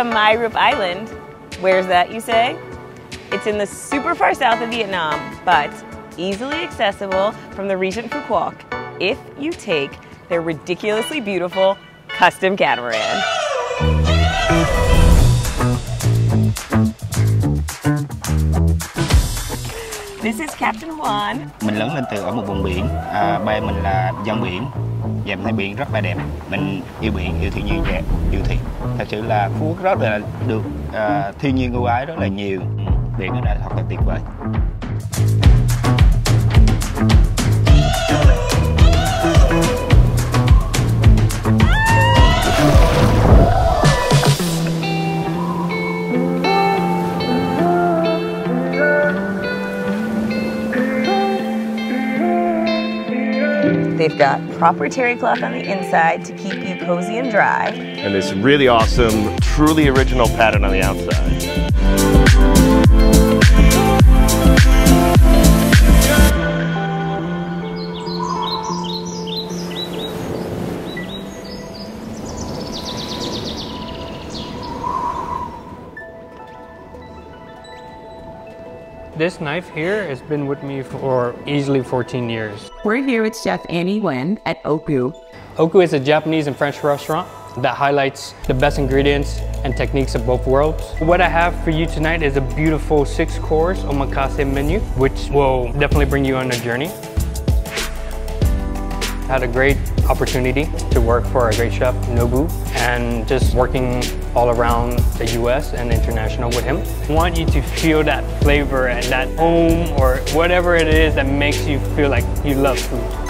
from May Rut Island. Where's that, you say? It's in the super far south of Vietnam, but easily accessible from the Regent Phu Quoc if you take their ridiculously beautiful custom catamaran. This is Captain Juan. Mình lớn lên từ ở một vùng biển, à, mình là dân biển và mình thấy biển rất là đẹp. Mình yêu biển, yêu thiên nhiên đẹp yêu thiệt. Thật sự là Phú Quốc rất là được uh, thiên nhiên ưu ái rất là nhiều. Ừ, biển ở đây thật là tuyệt vời. They've got proper terry cloth on the inside to keep you cozy and dry. And this really awesome, truly original pattern on the outside. This knife here has been with me for easily 14 years. We're here with Chef Annie Wen at Oku. Oku is a Japanese and French restaurant that highlights the best ingredients and techniques of both worlds. What I have for you tonight is a beautiful six course omakase menu, which will definitely bring you on a journey. Had a great opportunity to work for a great chef, Nobu, and just working all around the US and international with him. I want you to feel that flavor and that home or whatever it is that makes you feel like you love food.